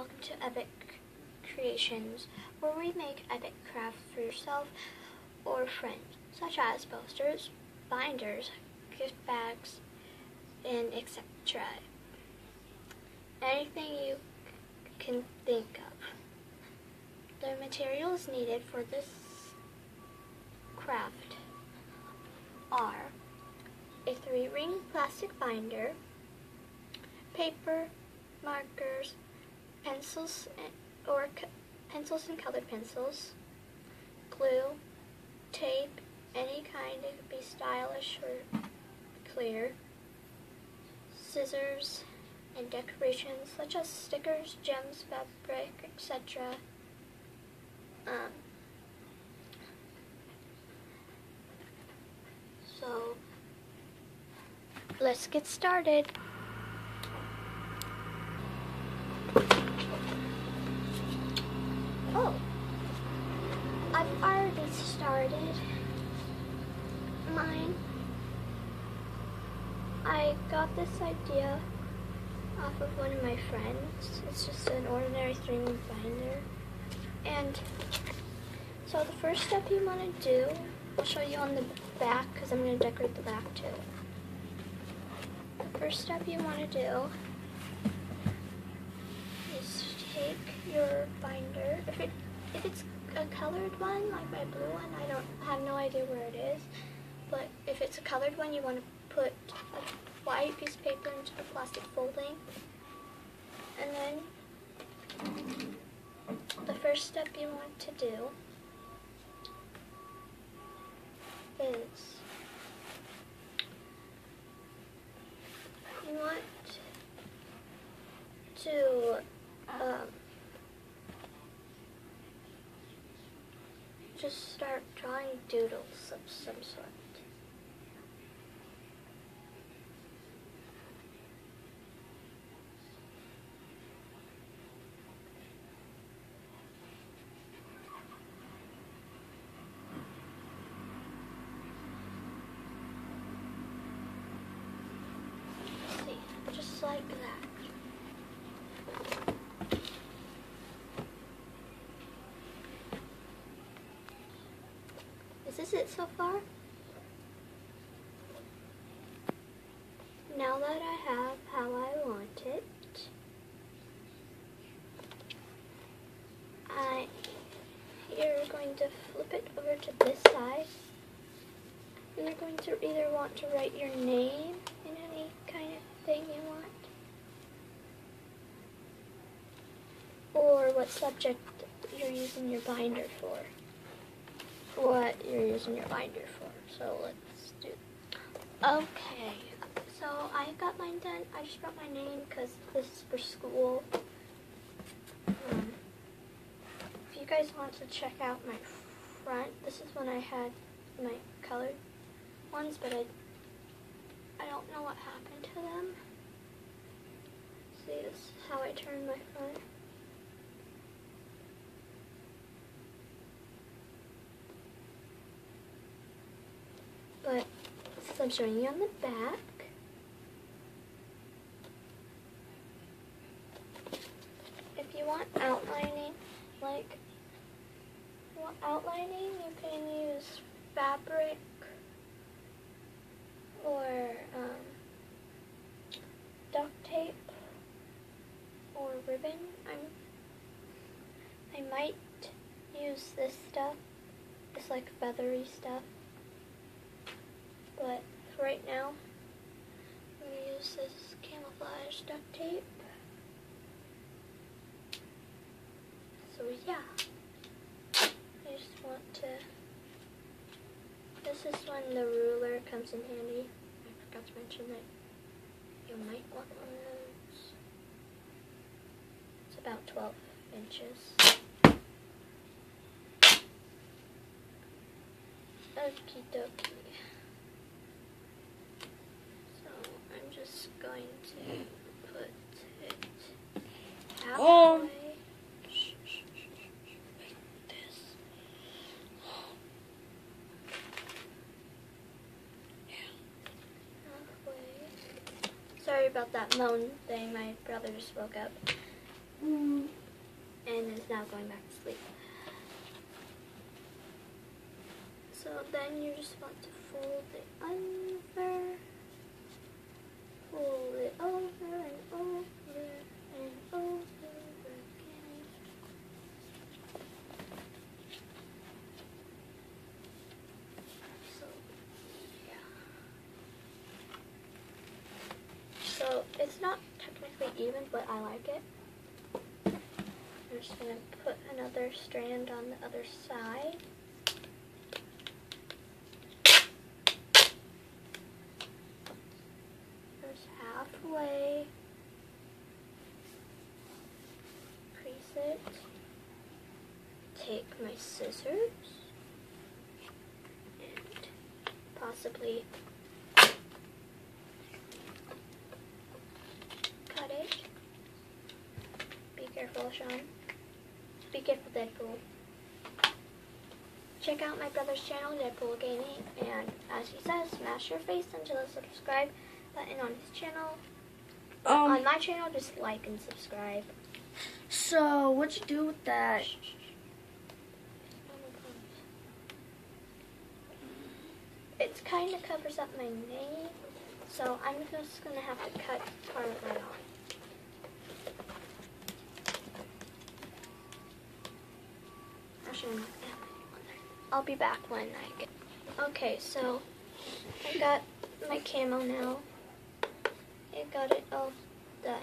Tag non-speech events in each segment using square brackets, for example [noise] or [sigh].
welcome to Epic Creations, where we make epic crafts for yourself or friends, such as posters, binders, gift bags, and etc. Anything you can think of. The materials needed for this craft are a three-ring plastic binder, paper, markers, pencils or pencils and colored pencils, glue, tape, any kind, it could be stylish or clear, scissors, and decorations such as stickers, gems, fabric, etc. Um, so, let's get started. Oh, I've already started mine. I got this idea off of one of my friends. It's just an ordinary three binder. And so the first step you want to do, I'll show you on the back because I'm going to decorate the back too. The first step you want to do is take your binder. If it if it's a colored one, like my blue one, I don't have no idea where it is. But if it's a colored one, you want to put a white piece of paper into the plastic folding. And then the first step you want to do is you want to um, just start drawing doodles of some sort. See, like that. Is this it so far? Now that I have how I want it, I you're going to flip it over to this side. You're going to either want to write your name in any kind of thing you want. Or what subject you're using your binder for what you're using your binder for. So let's do. Okay, so I got mine done. I just wrote my name because this is for school. Um, if you guys want to check out my front, this is when I had my colored ones, but I I don't know what happened to them. See, this is how I turned my front. but since I'm showing you on the back, if you want outlining, like well, outlining, you can use fabric or um, duct tape I'm I might use this stuff. It's like feathery stuff. But for right now, I'm going to use this camouflage duct tape. So yeah, I just want to, this is when the ruler comes in handy. I forgot to mention that you might want one of those. About 12 inches. Okie dokie. So I'm just going to put it halfway. Um. Sorry about that moan thing. My brother just woke up. Now going back to sleep. So then you just want to fold it under, fold it over and over and over again. So, yeah. So it's not technically even, but I like it. I'm just gonna put another strand on the other side. There's halfway. Crease it. Take my scissors and possibly cut it. Be careful, Sean. Be careful, Deadpool. Check out my brother's channel, Deadpool Gaming, and as he says, smash your face into the subscribe button on his channel. on Um, my channel, just like and subscribe. so what'd you do with that? It kind of covers up my name, so I'm just gonna have to cut part of that off. There. I'll be back when I get. Okay, so I got my camo now. I got it all done,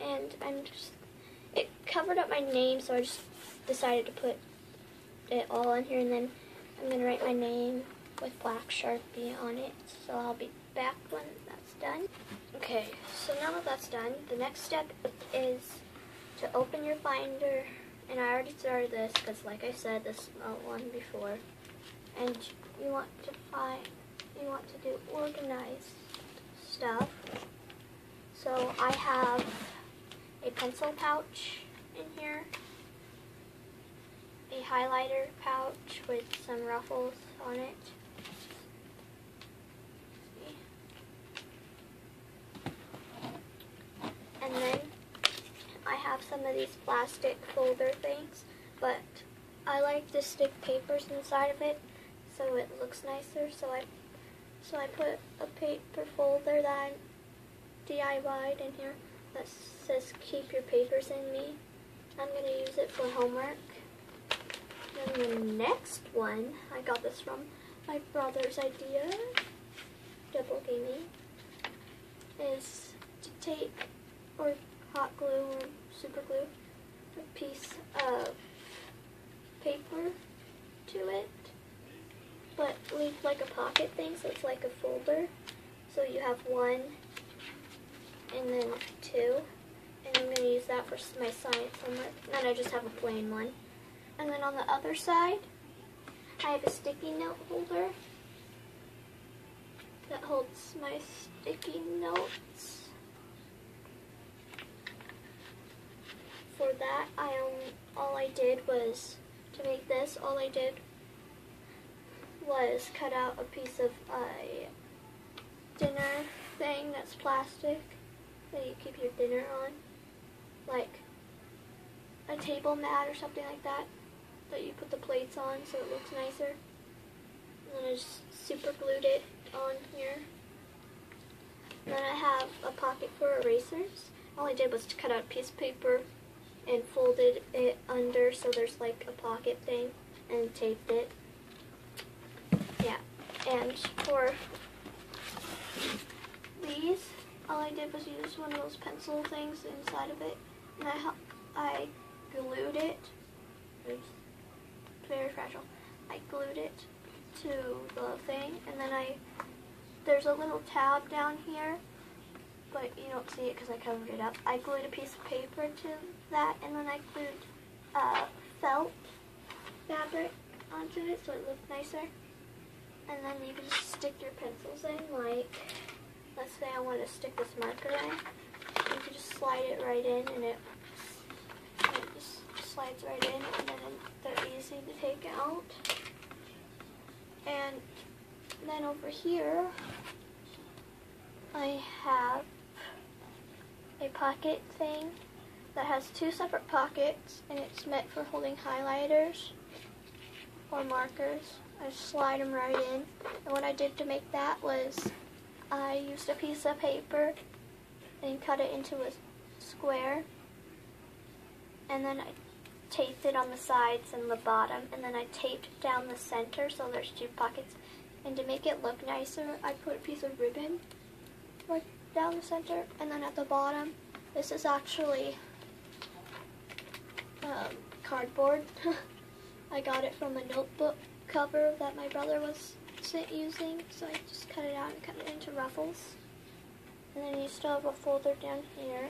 and I'm just. It covered up my name, so I just decided to put it all on here, and then I'm gonna write my name with black sharpie on it. So I'll be back when that's done. Okay, so now that that's done, the next step is to open your binder. And I already started this because, like I said, this one before. And you want to find, you want to do organized stuff. So I have a pencil pouch in here, a highlighter pouch with some ruffles on it. And then I have some of these plastic folder things, but I like to stick papers inside of it so it looks nicer. So I so I put a paper folder that I DIY'd in here that says keep your papers in me. I'm going to use it for homework. Then the next one, I got this from my brother's idea, Deadpool Gaming, is to take or hot glue or super glue a piece of paper to it, but leave like a pocket thing so it's like a folder. So you have one and then two, and I'm going to use that for my science homework. Then I just have a plain one. And then on the other side, I have a sticky note holder that holds my sticky notes. For that, I um, all I did was to make this. All I did was cut out a piece of a dinner thing that's plastic that you keep your dinner on, like a table mat or something like that that you put the plates on so it looks nicer. And then I just super glued it on here. Then I have a pocket for erasers. All I did was to cut out a piece of paper and folded it under so there's like a pocket thing and taped it. Yeah. And for these, all I did was use one of those pencil things inside of it, and I I glued it. Oops, very fragile. I glued it to the thing, and then I there's a little tab down here, but you don't see it because I covered it up. I glued a piece of paper to that, and then I glued uh, felt fabric onto it so it looked nicer. And then you can just stick your pencils in, like let's say I want to stick this marker in, you can just slide it right in and it, it just slides right in and then they're easy to take out. And then over here, I have a pocket thing that has two separate pockets and it's meant for holding highlighters or markers. I slide them right in. And what I did to make that was I used a piece of paper and cut it into a square. And then I taped it on the sides and the bottom. And then I taped down the center so there's two pockets. And to make it look nicer, I put a piece of ribbon right down the center. And then at the bottom, this is actually um, cardboard. [laughs] I got it from a notebook cover that my brother was using, so I just cut it out and cut it into ruffles. And then you still have a folder down here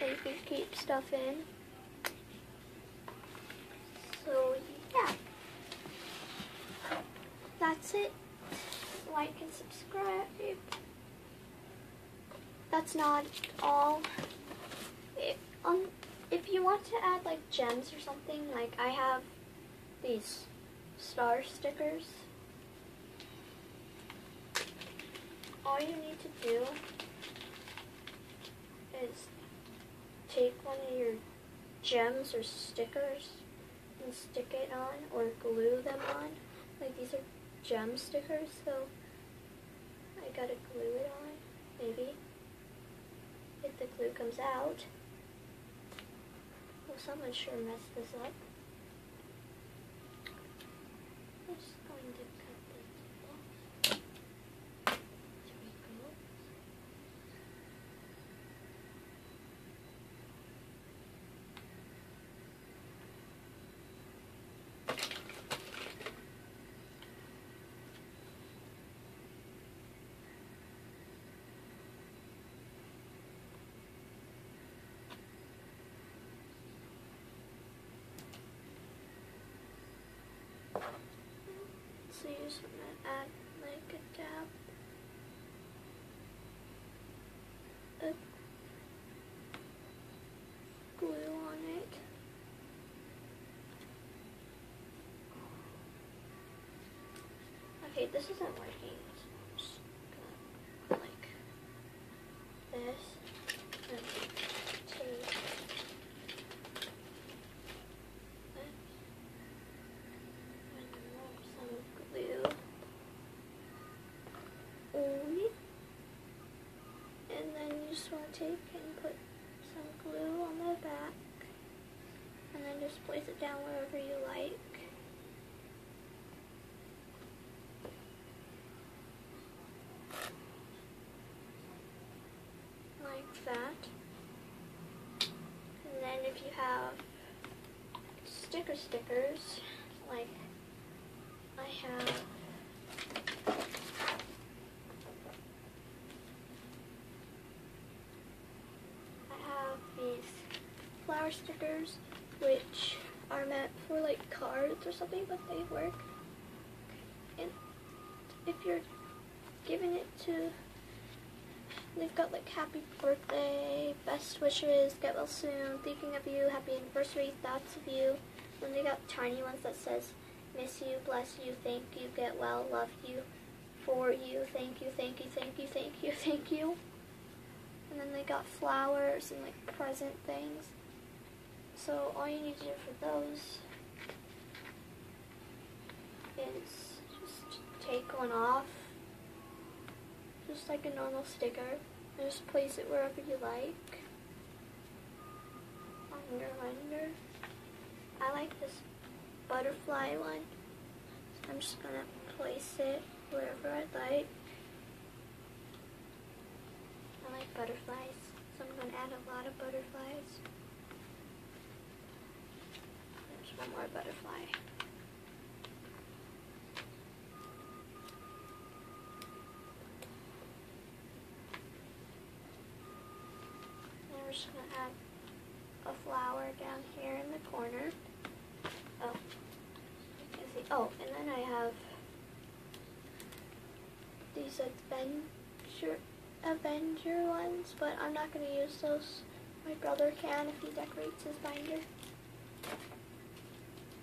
that you can keep stuff in. So yeah, that's it. Like and subscribe. That's not all. It, um, if you want to add like gems or something, like I have these star stickers. All you need to do is take one of your gems or stickers and stick it on or glue them on. Like these are gem stickers, so I gotta glue it on, maybe. If the glue comes out. Someone sure messed this up. I'm just going to cut this off. There we go. So you just want to add like a dab of glue on it. Okay, this isn't working. So I'm just gonna like this and take this. And rub some glue on it. And then you just want to take and put some glue on the back. And then just place it down wherever you like. Like that. And then if you have sticker stickers, like I have I have these flower stickers which are meant for like cards or something but they work. And if you're giving it to they've got like happy birthday best wishes get well soon thinking of you happy anniversary thoughts of you. Then they got tiny ones that says miss you bless you thank you get well love you for you thank you thank you thank you thank you thank you and then they got flowers and like present things so all you need to do for those is just take one off, just like a normal sticker, and just place it wherever you like. Binder. I like this butterfly one. So I'm just gonna place it wherever I'd like. I like butterflies, so I'm gonna add a lot of butterflies. There's one more butterfly. And we're just gonna add a flower down here in the corner. Oh, you can see. Oh, and then I have these adventure Avenger ones, but I'm not gonna use those. My brother can if he decorates his binder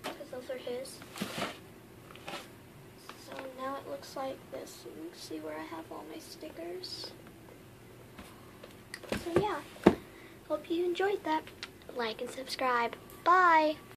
because those are his. So now it looks like this. You can see where I have all my stickers. So yeah, Hope you enjoyed that. Like and subscribe. Bye.